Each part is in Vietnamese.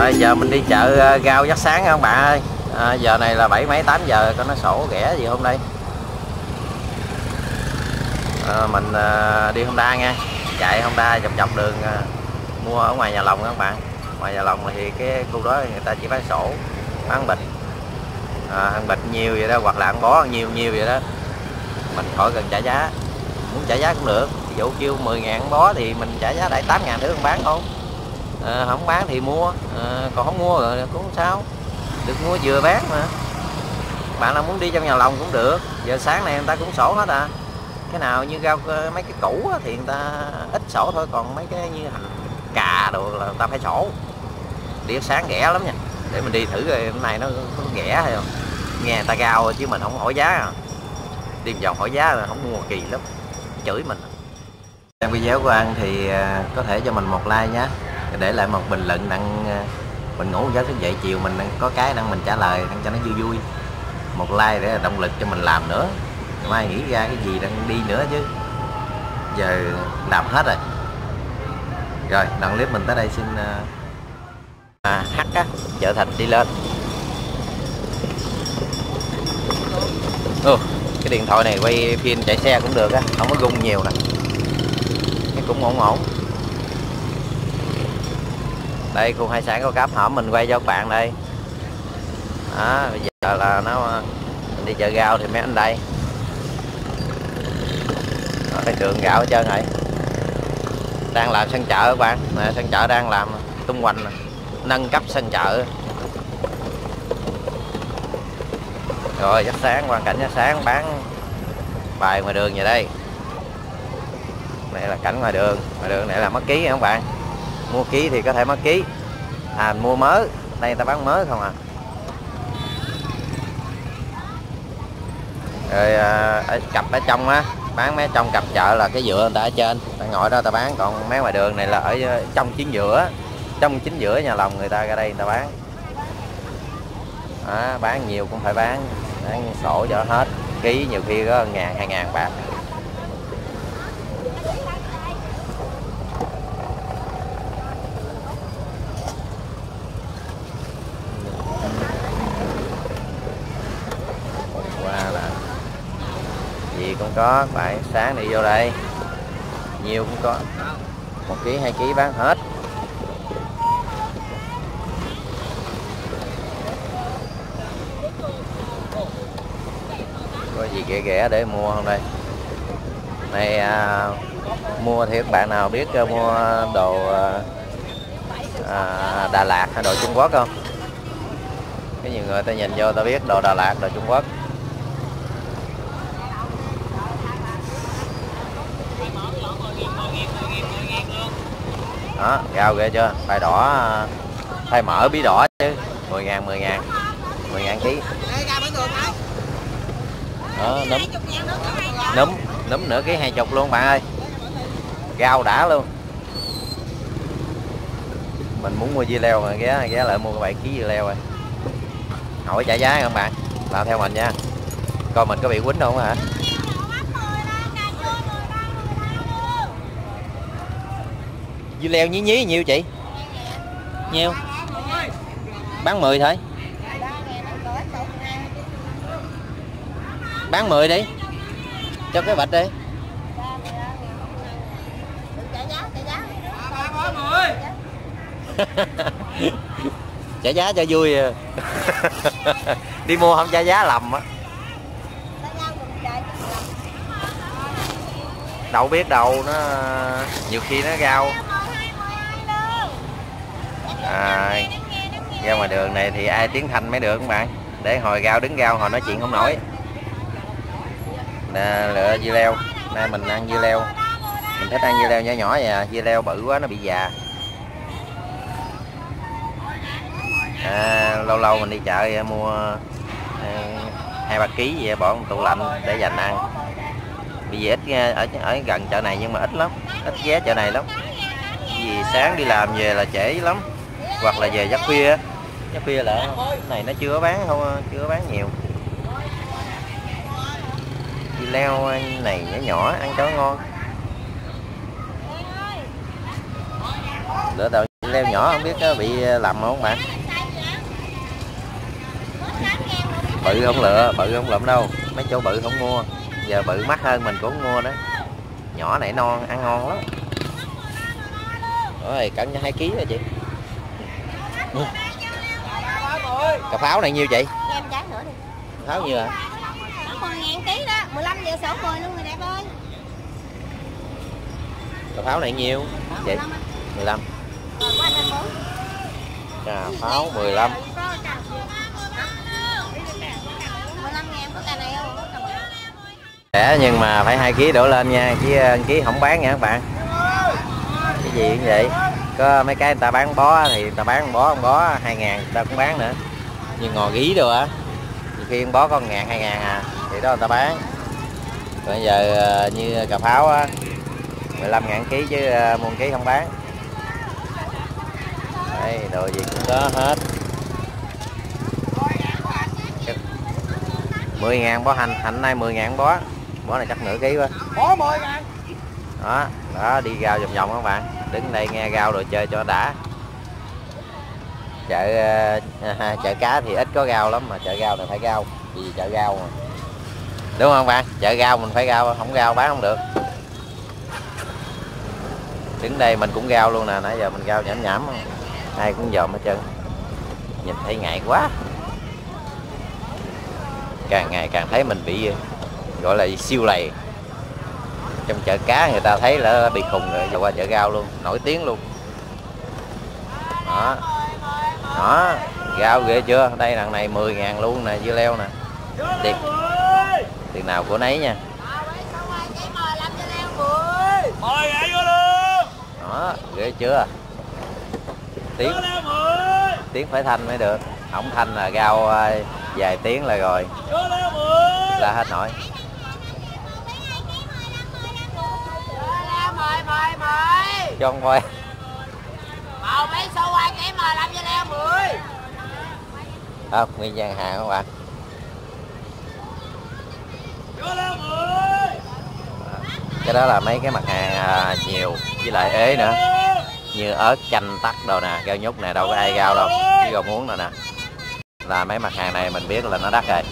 rồi giờ mình đi chợ ờ, rau giấc sáng không bạn ơi. À, giờ này là bảy mấy tám giờ có nó sổ rẻ gì hôm nay. À, mình à, đi Honda nha. Chạy Honda dọc dọc đường à, mua ở ngoài nhà lòng các bạn ngoài nhà lòng thì cái khu đó người ta chỉ bán sổ bán bịch. À, ăn bịch nhiều vậy đó hoặc là ăn bó nhiều nhiều vậy đó. Mình khỏi cần trả giá. Muốn trả giá cũng được. Ví dụ kêu 10 ngàn bó thì mình trả giá đại 8 ngàn nữa bán không à, không bán thì mua. À, còn không mua rồi cũng sao. Được mua vừa bán mà. Bạn nào muốn đi trong nhà lòng cũng được. Giờ sáng này người ta cũng sổ hết à. Cái nào như rau ờ, mấy cái củ thì người ta ít sổ thôi còn mấy cái như hành cà đồ là người ta phải sổ. Đi sáng rẻ lắm nha. Để mình đi thử rồi hôm nay nó có rẻ hay không. Nghe người ta cao chứ mình không hỏi giá. À đi vòng hỏi giá là không mua kỳ lắm. Chửi mình. Xem video của anh thì có thể cho mình một like nhé để lại một bình luận đặng à, mình ngủ giấc thức dậy chiều mình có cái đặng mình trả lời đặng cho nó vui vui. Một like để động lực cho mình làm nữa. Mai nghĩ ra cái gì đang đi nữa chứ. Giờ làm hết rồi. Rồi đoạn clip mình tới đây xin à, à hắt á chợ thành đi lên. Ừ, cái điện thoại này quay phim chạy xe cũng được á không có rung nhiều nè. Cái cũng ổn ổn đây khu hải sản có cáp hổm mình quay cho các bạn đây. Đó, bây giờ là nó mình đi chợ gạo thì mấy anh đây. Đó, cái trường gạo hết trơn rồi. Đang làm sân chợ các bạn. Nè sân chợ đang làm tung hoành nâng cấp sân chợ. Rồi giấc sáng quan cảnh giấc sáng bán bài ngoài đường vậy đây. Đây là cảnh ngoài đường. Ngoài đường này là mất ký các bạn? Mua ký thì có thể mất ký. À mua mớ đây người ta bán mớ không à rồi à, ở cặp ở trong á bán mấy trong cặp chợ là cái dựa người ta ở trên. Ta ngồi đó ta bán. Còn mấy ngoài đường này là ở trong chính giữa trong chính giữa nhà lòng người ta ra đây người ta bán. Đó, bán nhiều cũng phải bán. Bán sổ cho hết. Ký nhiều khi có ngàn hai ngàn bạc qua là gì cũng có bạn sáng đi vô đây. Nhiều cũng có. Một ký hai ký bán hết. Có gì ghẻ ghẻ để mua không đây? Này à, mua thì các bạn nào biết uh, mua đồ à, à, Đà Lạt hay đồ Trung Quốc không? Cái nhiều người ta nhìn vô ta biết đồ Đà Lạt đồ Trung Quốc. Đó rau ghê chưa? Bài đỏ thay mỡ bí đỏ chứ. 10 ngàn 10 ngàn. 10 ngàn ký. Đó nấm. nấm nấm nửa ký hai chục luôn bạn ơi. Rau đã luôn. Mình muốn mua dưa leo mà ghé ghé lại mua 7 ký dưa leo rồi. Hỏi trả giá không bạn? Làm theo mình nha. Coi mình có bị quýnh không hả dưa leo nhí nhí nhiêu chị? Nhiêu? Bán 10 thôi. Bán 10 đi. Cho cái bạch đi. Trả giá cho vui à. đi mua không trả giá lầm á. Đâu biết đâu, nó, nhiều khi nó rau à, ra ngoài đường này thì ai tiếng thanh mới được các bạn? Để hồi gao đứng gao hồi nói chuyện không nổi. Nè lựa dưa leo. Nay mình ăn dưa leo. Mình thích ăn dưa leo nhỏ nhỏ vậy à. dưa leo bự quá nó bị già. À, lâu lâu mình đi chợ mua à, hai ba ký vậy bỏ tủ lạnh để dành ăn. Bây giờ ít ở ở gần chợ này nhưng mà ít lắm. Ít ghé chợ này lắm. Vì sáng đi làm về là trễ lắm hoặc là về giấc khuya giấc khuya là này nó chưa bán không chưa bán nhiều. Đi leo này nhỏ nhỏ, ăn cho ngon. Đỡ đầu leo nhỏ không biết có bị ờ, lầm không bạn? Bự không lựa, bự không lượm đâu. Mấy chỗ bự không mua. Giờ bự mắc hơn mình cũng mua đó nhỏ này non, ăn ngon lắm. Rồi cân cho hai ký rồi chị cà pháo này nhiêu chị em trái nữa đi. Pháo nhiêu à? Khoảng 10 ngàn ký đó 15 giờ sổ 10 luôn người đẹp ơi. Cà pháo này nhiêu? Chị 15 rồi qua anh muốn cà pháo 15 15 ngàn có cà này không? Có cà bự rẻ nhưng mà phải hai ký đổ lên nha chứ một ký không bán nha các bạn. Cái gì cũng vậy có mấy cái người ta bán bó thì người ta bán bó không bó hai ngàn người ta cũng bán nữa. Như ngò gí đồ á nhiều khi bó có ngàn hai ngàn à thì đó người ta bán. Còn bây giờ ờ, như cà pháo á 15 ngàn ký chứ ờ, muôn ký không bán. Đây đồ gì cũng có hết. 10 ngàn bó hành hành nay 10 ngàn bó bó này chắc nửa ký quá. Có 10 ngàn. Đó đó đi rau vòng vòng các bạn đứng đây nghe rau rồi chơi cho đã. Chợ ờ, chợ cá thì ít có rau lắm mà chợ rau này phải rau vì chợ rau mà. Đúng không bạn chợ rau mình phải rau không rau bán không được. Đứng đây mình cũng rau luôn nè nãy giờ mình rau nhảm nhảm. Ai cũng dòm hết trơn. Nhìn thấy ngại quá. Càng ngày càng thấy mình bị gọi là siêu lầy trong chợ cá người ta thấy là bị khùng rồi giờ qua chợ rau luôn nổi tiếng luôn. Đó. Đó rau ghê chưa? Đây đằng này 10 ngàn luôn nè dưa leo nè. Tiền tiền nào của nấy nha. Đó ghê chưa? Tiếng Vô leo 10 tiếng phải thanh mới được. Không thanh là rau à, vài tiếng là rồi. Vô leo 10 la hết nổi cho con coi. Bầu mấy xô qua cái mời làm cho leo 10 không nguyên gian hàng các bạn Vô leo 10 cái đó là mấy cái mặt hàng à, nhiều với lại ế nữa. Như ớt chanh tắc đồ nè rau nhút nè đâu có ai rau đâu với rau muống nè nè. Là mấy mặt hàng này mình biết là nó đắt rồi.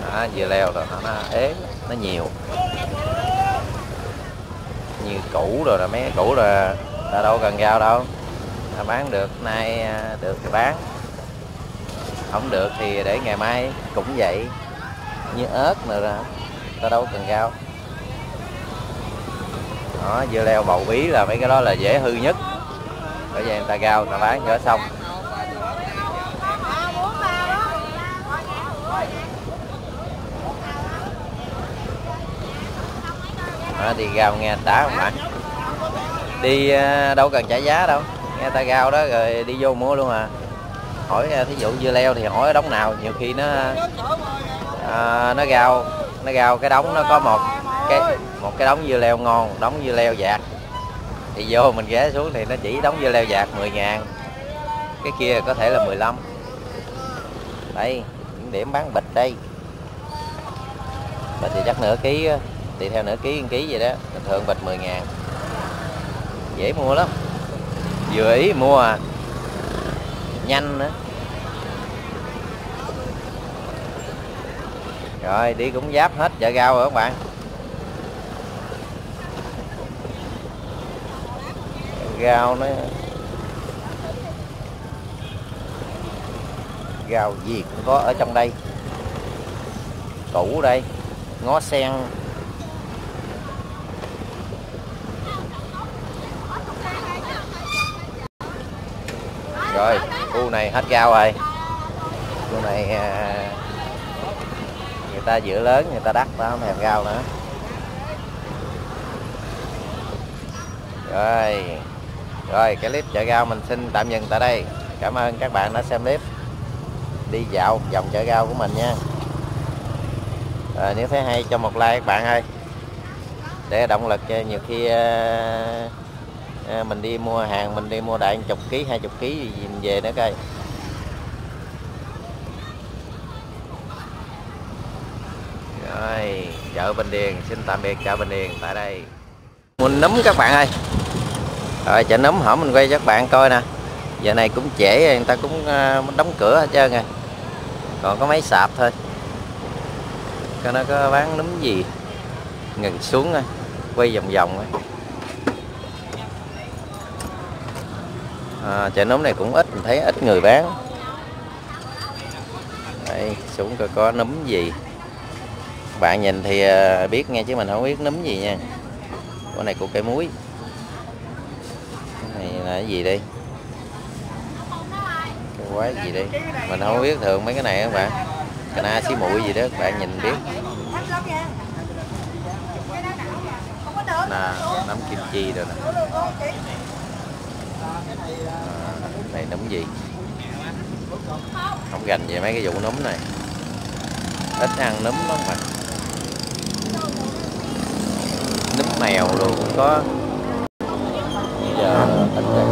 Đó, dưa leo rồi nó, nó ế nó nhiều như cũ rồi là mấy cái cũ rồi ta đâu cần giao đâu. Ta bán được nay à, được thì bán. Không được thì để ngày mai cũng vậy. Như ớt nữa ra ta đâu cần giao. đó dưa leo bầu bí là mấy cái đó là dễ hư nhất. Bởi vậy người ta giao, người ta bán cho xong. À, đi rau nghe đã không bạn đi đâu cần trả giá đâu. Nghe ta gào đó rồi đi vô mua luôn à. Hỏi à, thí dụ dưa leo thì hỏi đóng đống nào nhiều khi nó à, nó gào nó gào cái đống nó có một cái một cái đống dưa leo ngon đống dưa leo dạt. Thì vô mình ghé xuống thì nó chỉ đóng dưa leo dạt 10 ngàn. Cái kia có thể là 15 đây những điểm bán bịch đây. Bịch thì chắc nửa ký tùy theo nửa ký ký vậy đó. Bình thường bịch 10 ngàn. Dễ mua lắm. Vừa ý mua à nhanh nữa. Rồi, đi cũng giáp hết chợ rau rồi các bạn. Rau nó rau gì cũng có ở trong đây. Củ đây, ngó sen. rồi. Khu này hết rau rồi. Khu này à, người ta giữa lớn người ta đắt ta không thèm rau nữa. Rồi. Rồi cái clip chợ rau mình xin tạm dừng tại đây. Cảm ơn các bạn đã xem clip. Đi dạo vòng chợ rau của mình nha. À, nếu thấy hay cho một like các bạn ơi. Để động lực cho nhiều khi uh, à, mình đi mua hàng mình đi mua đại chục ký hai chục ký gì mình về nữa coi. Rồi chợ Bình Điền xin tạm biệt chợ Bình Điền tại đây. Mình nấm các bạn ơi. Rồi chợ nấm hổm mình quay cho các bạn coi nè. Giờ này cũng trễ rồi, người ta cũng à, đóng cửa hết trơn rồi. Còn có mấy sạp thôi. Coi nó có bán nấm gì. Ngừng xuống quay vòng vòng thôi à, chợ nấm này cũng ít mình thấy ít người bán. Đây xuống coi có nấm gì. Bạn nhìn thì ờ, biết nghe chứ mình không biết nấm gì nha. Con này củ cây muối. Cái này là cái gì đi cái quái gì đi mình không biết thường mấy cái này các bạn. Cà na xí muội gì đó các bạn nhìn biết. Nè nấm kim chi rồi nè à, này nấm gì? Không gành về mấy cái vụ nấm này. Ít ăn nấm lắm mà. Nấm mèo luôn cũng có. Giờ ít rồi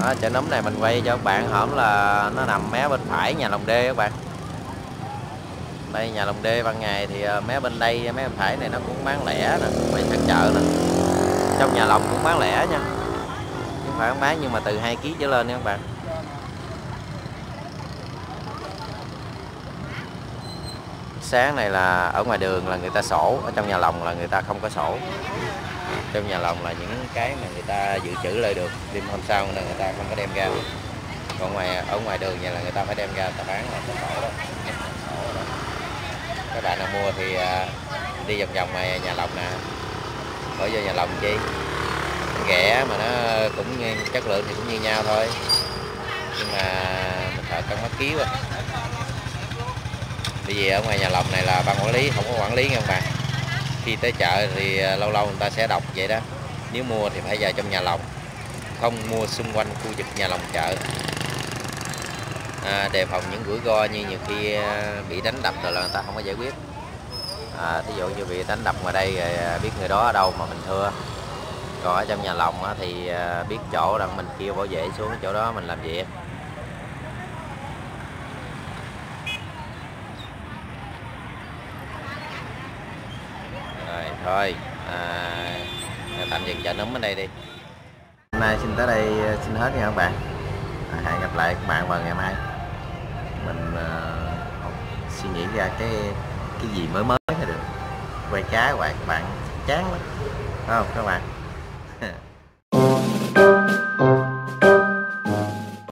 đó, chợ nấm này mình quay cho các bạn hổm là nó nằm mé bên phải nhà lòng đê các bạn. Đây nhà lòng đê ban ngày thì ờ, mé bên đây mé bên phải này nó cũng bán lẻ nè quay sát chợ nè trong nhà lồng cũng bán lẻ nha. Chứ không phải không bán, nhưng mà từ 2 kg trở lên nha các bạn. Sáng này là ở ngoài đường là người ta sổ, ở trong nhà lồng là người ta không có sổ. Trong nhà lồng là những cái mà người ta dự trữ lại được. Đêm hôm sau là người ta không có đem ra. Còn ngoài, ở ngoài đường nhà là người ta phải đem ra, người ta bán là ta sổ đó. Các bạn nào mua thì à, đi vòng vòng ngoài nhà lồng nè bỏ vô nhà lòng chi rẻ mà nó cũng chất lượng thì cũng như nhau thôi. Nhưng mà mình sợ cân mất ký quá bởi vì ở ngoài nhà lòng này là ban quản lý không có quản lý nha các bạn khi tới chợ thì lâu lâu người ta sẽ đọc vậy đó. Nếu mua thì phải vào trong nhà lòng. Không mua xung quanh khu vực nhà lòng chợ. À, đề phòng những rủi ro như nhiều khi à, bị đánh đập rồi là người ta không có giải quyết à, thí dụ như bị đánh đập ngoài đây rồi à, biết người đó ở đâu mà mình thưa. Còn ở trong nhà lòng thì à, biết chỗ đặng mình kêu bảo vệ xuống chỗ đó mình làm việc. Rồi thôi à, tạm dừng chợ nấm ở đây đi. Hôm nay xin tới đây à, xin hết nha các bạn. À, hẹn gặp lại các bạn vào ngày mai. Mình uh, suy nghĩ ra cái cái gì mới mới là được quay cá hoài, các bạn, chán lắm không, các bạn?